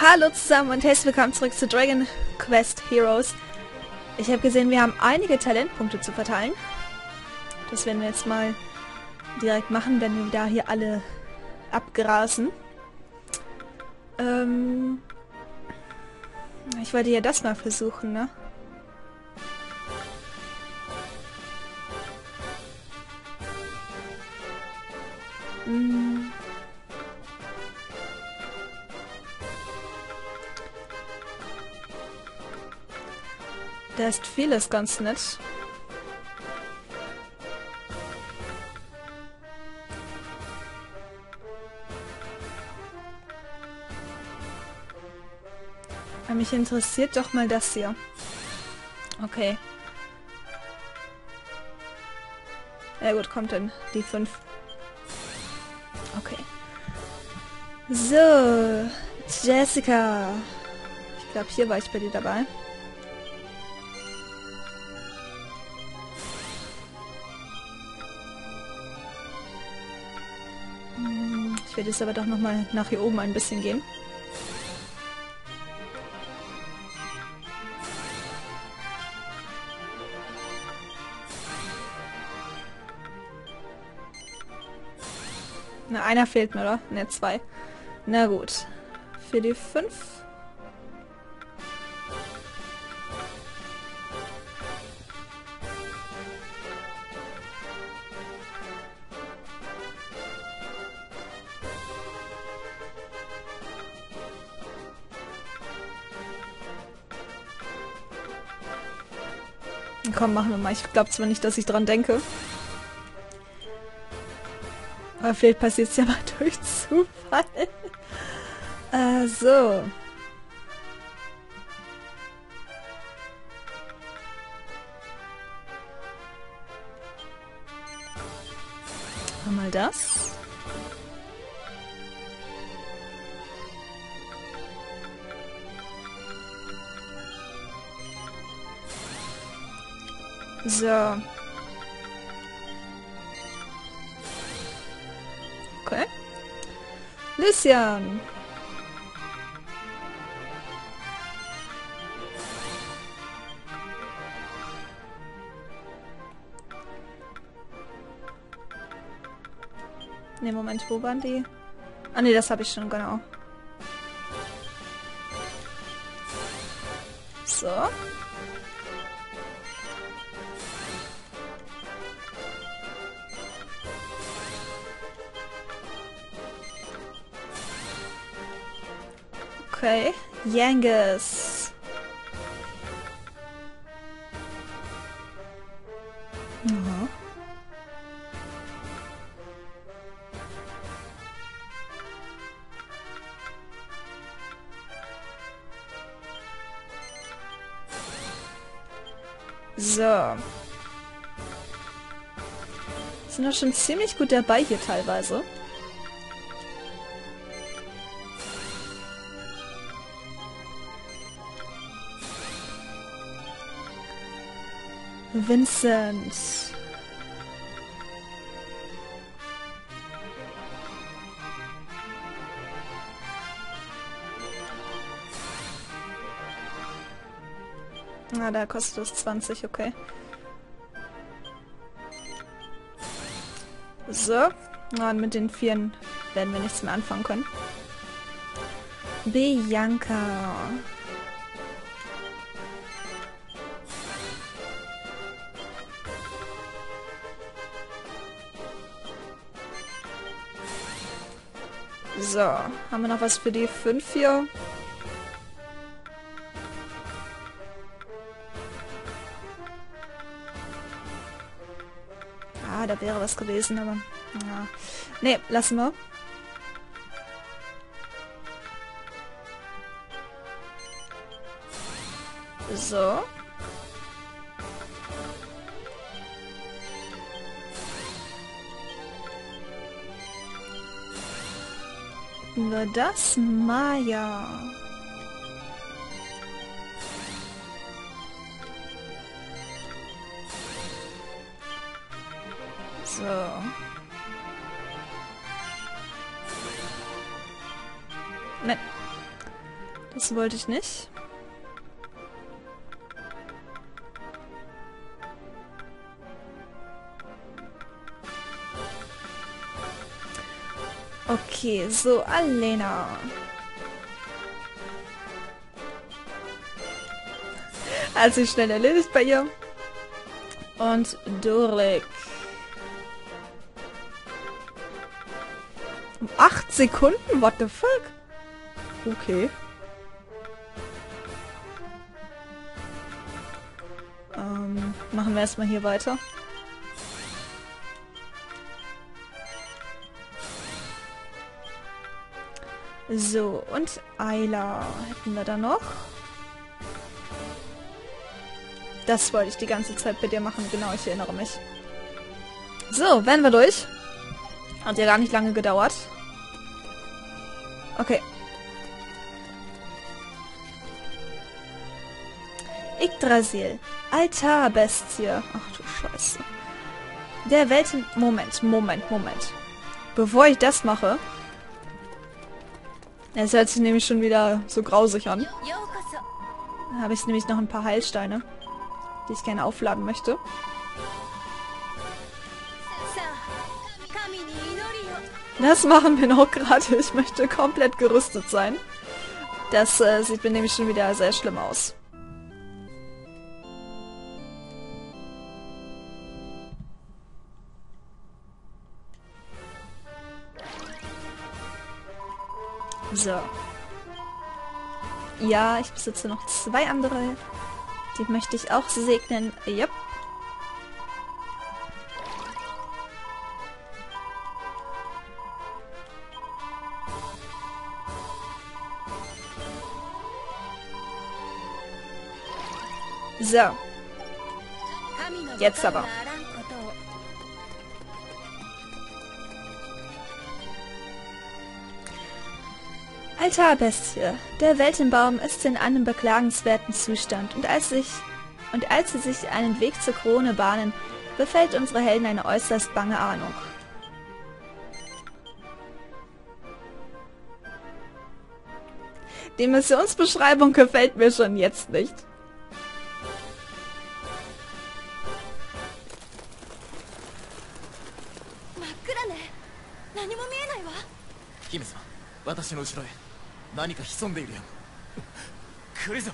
Hallo zusammen und herzlich willkommen zurück zu Dragon Quest Heroes. Ich habe gesehen, wir haben einige Talentpunkte zu verteilen. Das werden wir jetzt mal direkt machen, wenn wir da hier alle abgrasen. Ähm ich wollte ja das mal versuchen, ne? Ist vieles ganz nett. Mich interessiert doch mal das hier. Okay. Ja gut, kommt dann die 5. Okay. So, Jessica. Ich glaube, hier war ich bei dir dabei. Werde jetzt aber doch nochmal nach hier oben ein bisschen gehen. Na, einer fehlt mir, oder? Ne, zwei. Na gut. Für die fünf Komm, machen wir mal. Ich glaube zwar nicht, dass ich dran denke. Aber vielleicht passiert es ja mal durch Zufall. äh, so. Mal das. So. Okay. Lucian. Ne, Moment, wo waren die? Ah ne, das habe ich schon, genau. So. Okay. Yangus. Ja. So. Sind doch schon ziemlich gut dabei hier teilweise. Vincent. Na, da kostet es 20, okay. So. Und mit den Vieren werden wir nichts mehr anfangen können. Bianca. So, haben wir noch was für die 5 hier? Ah, da wäre was gewesen, aber... Ja. Ne, lassen wir. So. Wir das? Maya. So. Ne. Das wollte ich nicht. Okay, so, Alena. Also schnell erledigt bei ihr. Und Durek. Um 8 Sekunden? What the fuck? Okay. Ähm, machen wir erstmal hier weiter. So, und Ayla hätten wir da noch. Das wollte ich die ganze Zeit bei dir machen, genau, ich erinnere mich. So, werden wir durch. Hat ja gar nicht lange gedauert. Okay. Yggdrasil. Altar-Bestie. Ach du Scheiße. Der Welten... Moment, Moment, Moment. Bevor ich das mache... Es hört sich nämlich schon wieder so grausig an. Da habe ich nämlich noch ein paar Heilsteine, die ich gerne aufladen möchte. Das machen wir noch gerade. Ich möchte komplett gerüstet sein. Das äh, sieht mir nämlich schon wieder sehr schlimm aus. So. Ja, ich besitze noch zwei andere. Die möchte ich auch segnen. Yep. So. Jetzt aber. Altarbestie. Der Weltenbaum ist in einem beklagenswerten Zustand und als, sich, und als sie sich einen Weg zur Krone bahnen, befällt unsere Helden eine äußerst bange Ahnung. Die Missionsbeschreibung gefällt mir schon jetzt nicht. 何か潜んでいるよ。来るぞ。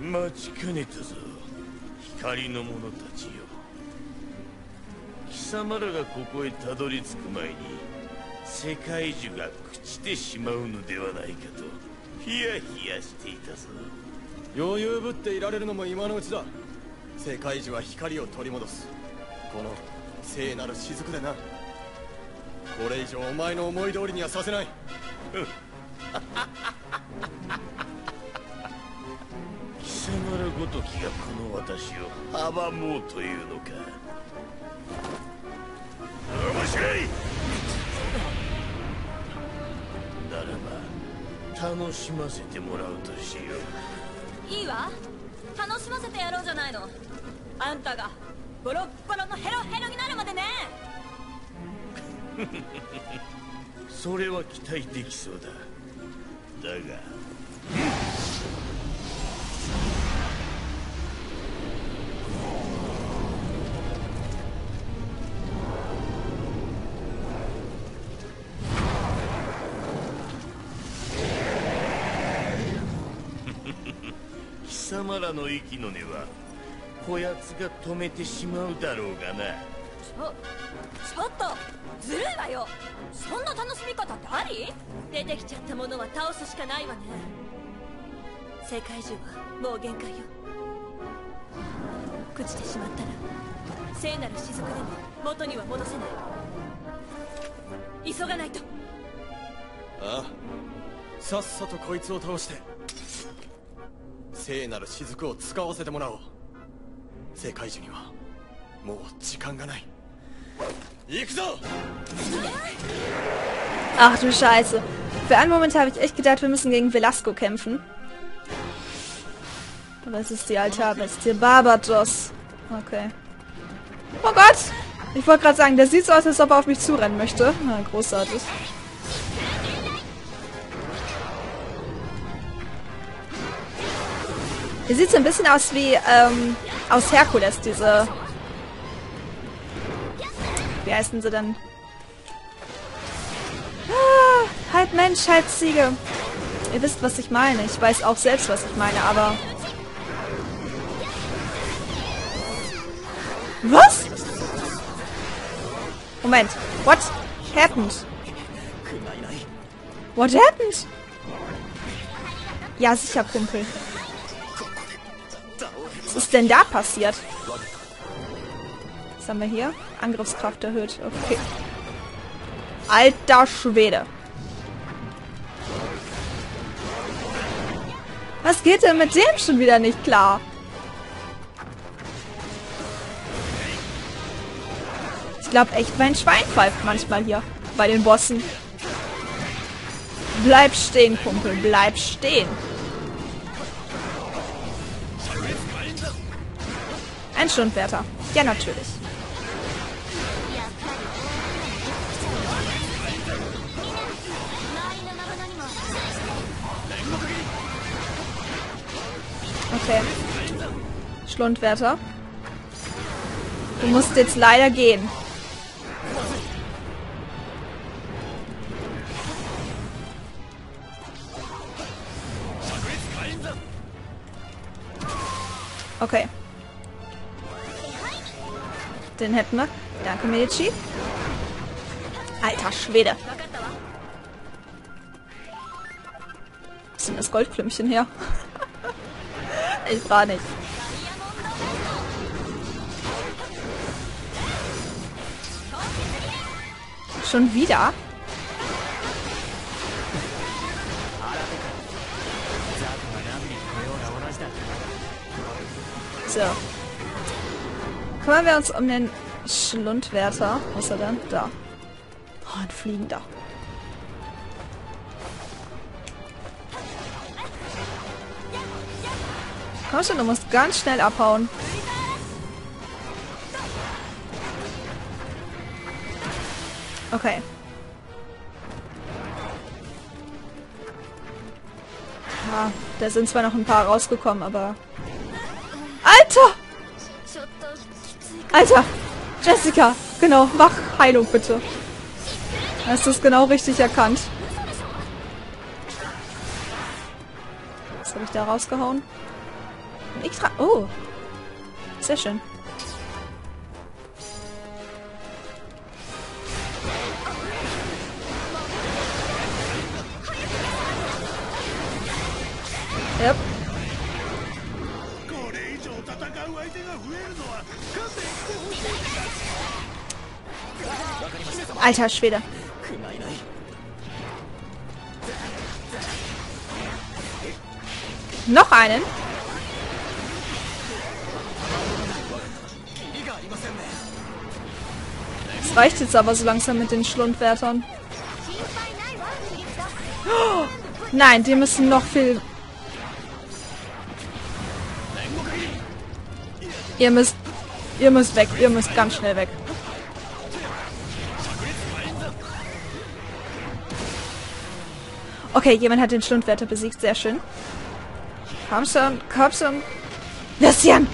待ちかねたぞ。光の者たちよ。貴様らがここへたどり着く前に世界中が朽ちてしまうのではないかとヒヤヒヤしていたぞ。余裕ぶっていられるのも今のうちだ。世界中は光を取り戻す。この聖なる雫でな。これ以上お前の思い通りにはさせない。貴様らごときがこの私を阻もうというのか。面白い楽しませてもらうとしよう。いいわ。楽しませてやろうじゃないの。あんたがボロッボロのヘロヘロになるまでね。それは期待できそうだ。だが息の根はこやつが止めてしまうだろうがな。ちょちょっとずるいわよ。そんな楽しみ方ってあり？出てきちゃったものは倒すしかないわね。世界中はもう限界よ。朽ちてしまったら聖なる雫でも元には戻せない。急がないと。ああ。さっさとこいつを倒して聖なる雫を使わせてもらおう世界中にはもう時間がない行くぞ Ach du Scheiße. Für einen Moment habe ich echt gedacht, wir müssen gegen Velasco kämpfen. Aber es ist die Altarbestie. Barbatos. Okay. Oh Gott! Ich wollte gerade sagen, der sieht so aus, als ob er auf mich zurennen möchte. Na, großartig. Der sieht so ein bisschen aus wie ähm, aus Herkules, diese... Wie heißen sie denn? Ah, halb Mensch, halb Ziege. Ihr wisst, was ich meine. Ich weiß auch selbst, was ich meine, aber... Was? Moment. What happened? What happened? Ja, sicher, Kumpel. Was ist denn da passiert? Was haben wir hier? Angriffskraft erhöht. Okay. Alter Schwede. Was geht denn mit dem schon wieder nicht klar? Ich glaube echt, mein Schwein pfeift manchmal hier bei den Bossen. Bleib stehen, Kumpel. Bleib stehen. Ein Stundwärter. Ja, natürlich. Okay. Schlundwärter. Du musst jetzt leider gehen. Okay. Den hätten wir. Danke, Medici. Alter Schwede. Was denn das Goldklümpchen her? ich war nicht. Schon wieder? So. Kümmern wir uns um den Schlundwärter. Wo ist er denn? Da. Oh, ein Fliegender. Komm schon, du musst ganz schnell abhauen. Okay. Ja, da sind zwar noch ein paar rausgekommen, aber... Alter! Alter! Jessica! Genau, mach Heilung bitte. Hast du es genau richtig erkannt? Was habe ich da rausgehauen? Ein extra... Oh! Sehr schön. Alter Schwede. Noch einen? Es reicht jetzt aber so langsam mit den Schlundwärtern. Oh, nein, die müssen noch viel... Ihr müsst... Ihr müsst weg. Ihr müsst ganz schnell weg. Okay, jemand hat den Schlundwärter besiegt. Sehr schön. Komm schon, komm schon. Lucian!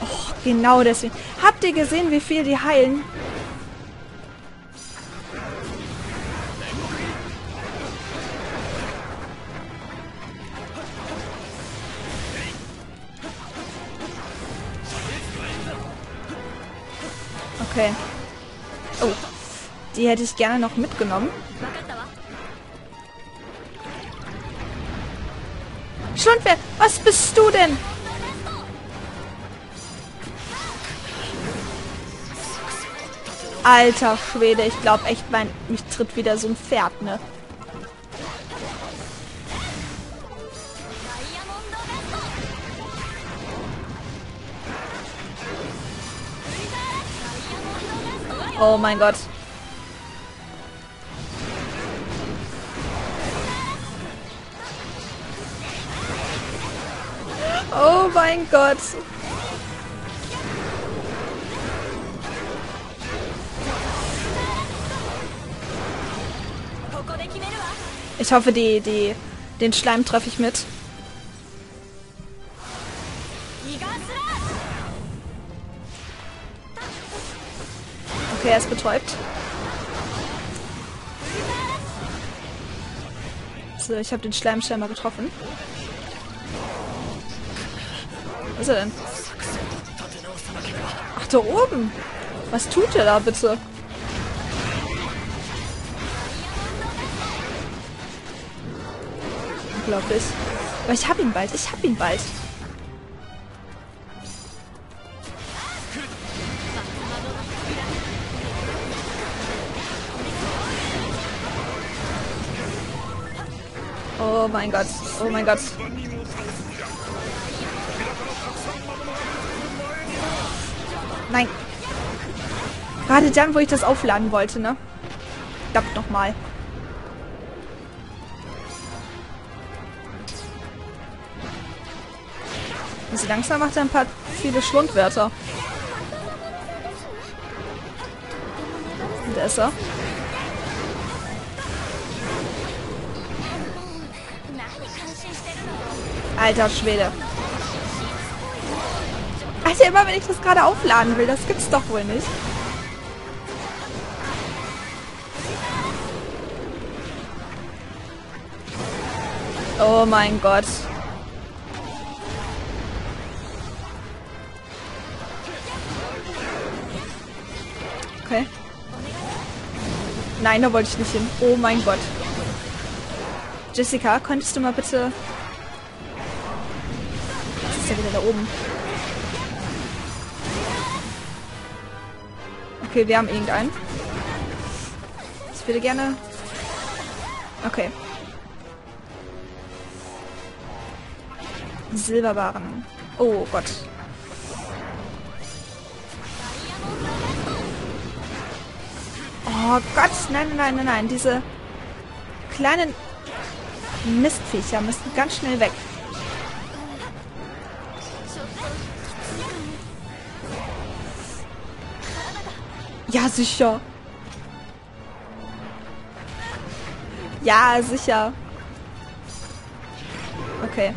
Oh, genau deswegen. Habt ihr gesehen, wie viel die heilen? Okay. Oh. Die hätte ich gerne noch mitgenommen. Schlundwehr, was bist du denn? Alter Schwede, ich glaube echt, mein, mich tritt wieder so ein Pferd, ne? Oh mein Gott. Mein Gott. Ich hoffe, die, die, den Schleim treffe ich mit. Okay, er ist betäubt. So, ich habe den Schleim scheinbar getroffen. Ist er denn? Ach, da oben. Was tut er da bitte? Unglaublich. Aber ich hab ihn bald. Ich hab ihn bald. Oh mein Gott. Oh mein Gott. Nein. Gerade dann, wo ich das aufladen wollte, ne? Klappt nochmal. Also langsam macht er ein paar viele Schlundwörter. Und da ist er. Alter Schwede. Also immer wenn ich das gerade aufladen will, das gibt's doch wohl nicht. Oh mein Gott. Okay. Nein, da wollte ich nicht hin. Oh mein Gott. Jessica, könntest du mal bitte... Was ist ja wieder da oben? Okay, wir haben irgendeinen. Ich würde gerne... Okay. Silberbarren. Oh Gott. Oh Gott, nein, nein, nein, nein. Diese kleinen Mistviecher müssen ganz schnell weg. Ja, sicher. Ja, sicher. Okay.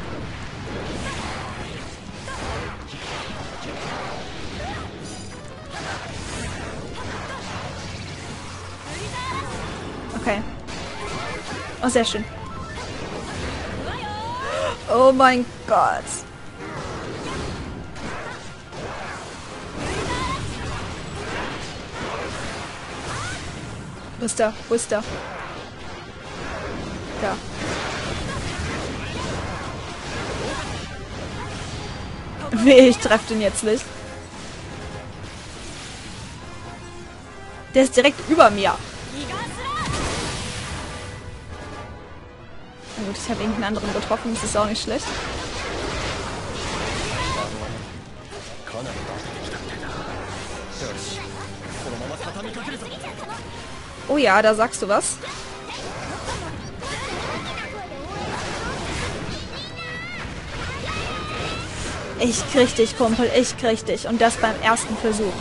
Okay. Oh, sehr schön. Oh mein Gott. Wo ist der? Wo ist der? Da. Weh, ich treffe den jetzt nicht. Der ist direkt über mir. Na gut, ich habe irgendeinen anderen getroffen, das ist auch nicht schlecht. Oh ja, da sagst du was. Ich krieg dich, Kumpel, ich krieg dich. Und das beim ersten Versuch.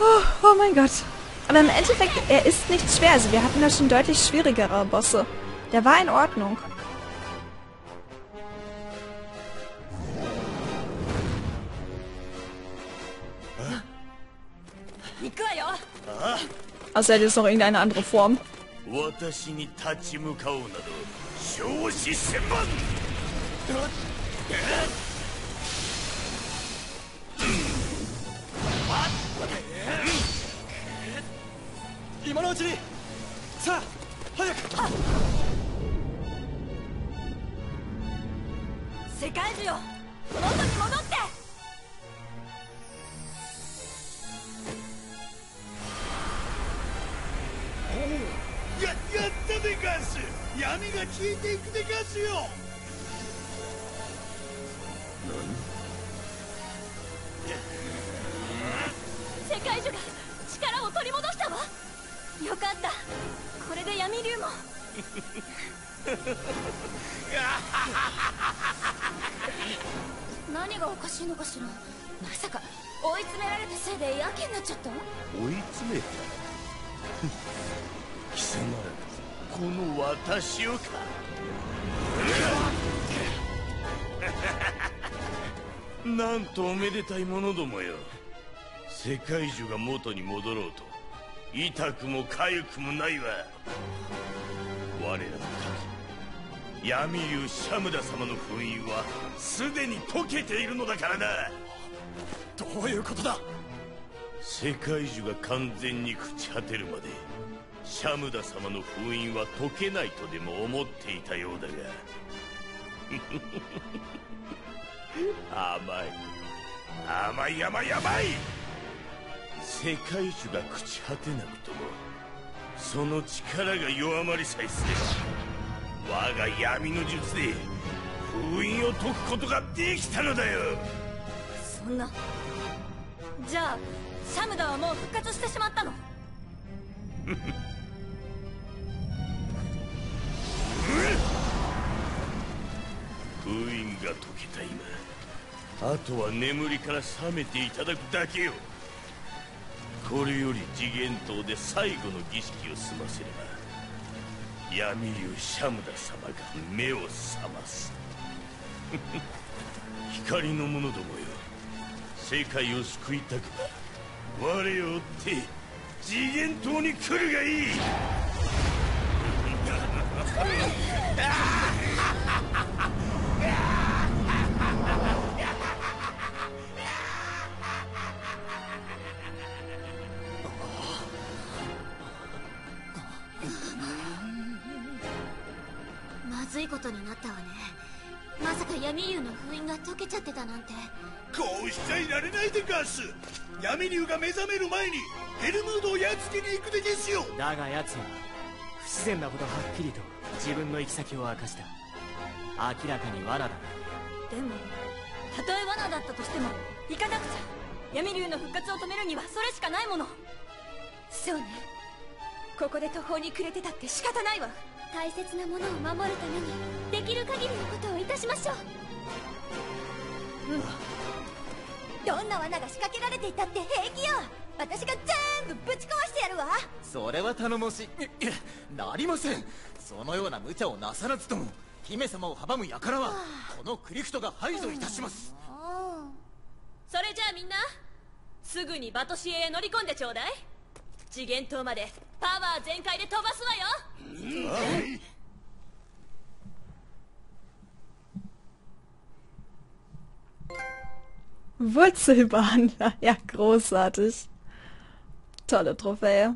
Oh, oh mein Gott. Aber im Endeffekt, er ist nicht schwer. Also wir hatten da schon deutlich schwierigere Bosse. Der war in Ordnung. Außer er hat jetzt noch irgendeine andere Form. 世界中よ元に戻って。ややったでガス。闇が消えていくでガスよ。世界樹が力を取り戻したわ。よかった。これで闇竜も 何がおかしいのかしら？まさか追い詰められたせいでやけになっちゃった追い詰め？た貴様この私をか。なんとおめでたいものどもよ。世界中が元に戻ろうと。痛くも痒くもないわ。我らの神闇竜シャムダ様の封印はすでに解けているのだからな。どういうことだ？世界中が完全に朽ち果てるまでシャムダ様の封印は解けないとでも思っていたようだが。甘い。甘い甘い甘い！世界中が朽ち果てなくともその力が弱まりさえすれば我が闇の術で封印を解くことができたのだよ。そんな。じゃあシャムダはもう復活してしまったの？封印が解けた今あとは眠りから覚めていただくだけよ。これより次元島で最後の儀式を済ませれば闇竜シャムダ様が目を覚ます。光の者どもよ世界を救いたくば我を追って次元島に来るがいい。いことになったわね。まさか闇竜の封印が解けちゃってたなんて。こうしちゃいられないでガス。闇竜が目覚める前にヘルムードをやっつけに行くでですよ。だが奴は不自然なほどはっきりと自分の行き先を明かした。明らかに罠だな。でもたとえ罠だったとしても行かなくちゃ。闇竜の復活を止めるにはそれしかないもの。そうね。ここで途方に暮れてたって仕方ないわ大切なものを守るためにできる限りのことをいたしましょう。うん。どんな罠が仕掛けられていたって平気よ。私が全部ぶち壊してやるわ。それは頼もしいなりません。そのような無茶をなさらずとも。姫様を阻む輩はこのクリフトが排除いたします。それじゃあみんなすぐにバトシエへ乗り込んでちょうだい次元島までパワー全開で飛ばすわよ Wurzelbehandler. Ja, großartig. Tolle Trophäe.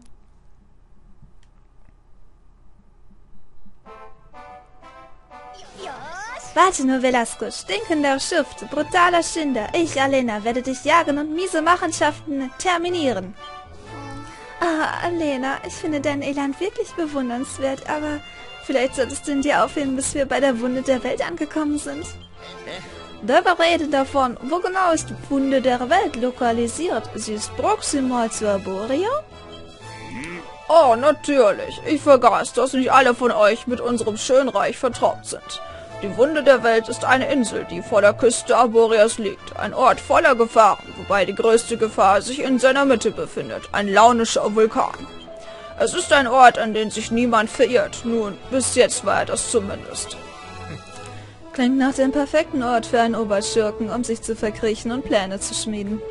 Warte nur, Velasco. Stinkender Schift, brutaler Schinder. Ich, Alena, werde dich jagen und miese Machenschaften terminieren. Ah, Alena, ich finde deinen Elan wirklich bewundernswert, aber vielleicht solltest du ihn dir aufheben, bis wir bei der Wunde der Welt angekommen sind. Der Rede davon, wo genau ist die Wunde der Welt lokalisiert? Sie ist proximal zu Arboria? Oh, natürlich. Ich vergaß, dass nicht alle von euch mit unserem Schönreich vertraut sind. Die Wunde der Welt ist eine Insel, die vor der Küste Arborias liegt. Ein Ort voller Gefahren, wobei die größte Gefahr sich in seiner Mitte befindet. Ein launischer Vulkan. Es ist ein Ort, an den sich niemand verirrt. Nun, bis jetzt war er das zumindest. Klingt nach dem perfekten Ort für einen Oberschurken, um sich zu verkriechen und Pläne zu schmieden.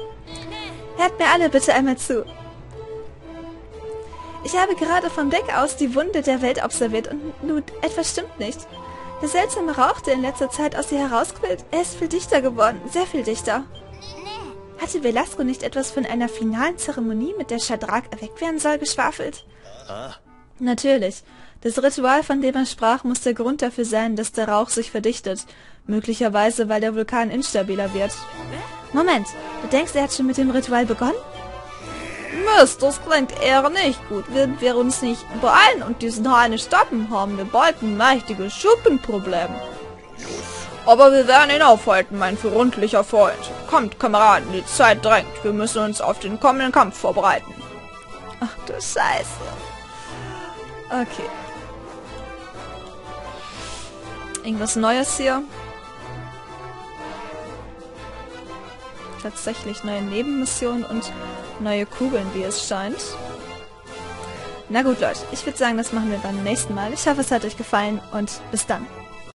Hört mir alle bitte einmal zu. Ich habe gerade vom Deck aus die Wunde der Welt observiert und nun, etwas stimmt nicht. Der seltsame Rauch, der in letzter Zeit aus ihr herausquillt, er ist viel dichter geworden, sehr viel dichter. Hatte Velasco nicht etwas von einer finalen Zeremonie, mit der Shadrach erweckt werden soll, geschwafelt? Natürlich. Das Ritual, von dem er sprach, muss der Grund dafür sein, dass der Rauch sich verdichtet. Möglicherweise, weil der Vulkan instabiler wird. Moment, du denkst, er hat schon mit dem Ritual begonnen? Mist, das klingt eher nicht gut. Würden wir uns nicht beeilen und diesen Hahn stoppen, haben wir bald ein mächtiges Schuppenproblem. Aber wir werden ihn aufhalten, mein freundlicher Freund. Kommt, Kameraden, die Zeit drängt. Wir müssen uns auf den kommenden Kampf vorbereiten. Ach du Scheiße. Okay. Irgendwas Neues hier? Tatsächlich neue Nebenmissionen und neue Kugeln, wie es scheint. Na gut, Leute. Ich würde sagen, das machen wir beim nächsten Mal. Ich hoffe, es hat euch gefallen und bis dann.